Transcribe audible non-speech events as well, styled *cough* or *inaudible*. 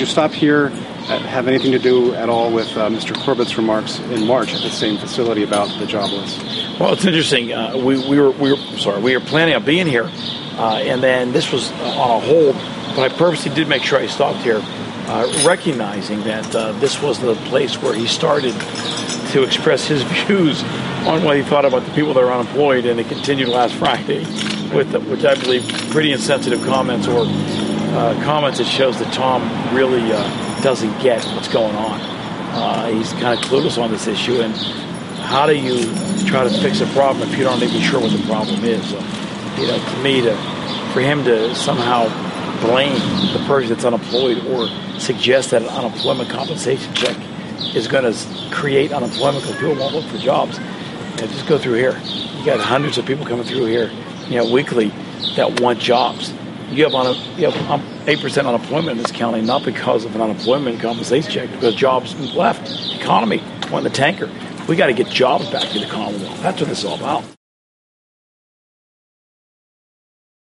your stop here uh, have anything to do at all with uh, Mr. Corbett's remarks in March at the same facility about the jobless? Well, it's interesting. Uh, we, we were we were sorry we were planning on being here, uh, and then this was on a hold. But I purposely did make sure I stopped here, uh, recognizing that uh, this was the place where he started to express his *laughs* views on what he thought about the people that are unemployed, and it continued last *laughs* Friday with, the, which I believe, pretty insensitive comments or uh, comments that shows that Tom really uh, doesn't get what's going on. Uh, he's kind of clueless on this issue, and how do you try to fix a problem if you aren't even sure what the problem is? You know, to me, to for him to somehow blame the person that's unemployed or suggest that an unemployment compensation check is going to create unemployment because people won't look for jobs. Know, just go through here. You got hundreds of people coming through here, you know, weekly that want jobs. You have on you have eight percent unemployment in this county, not because of an unemployment compensation check, because jobs left, economy went in the tanker. We got to get jobs back to the Commonwealth. That's what this is all about.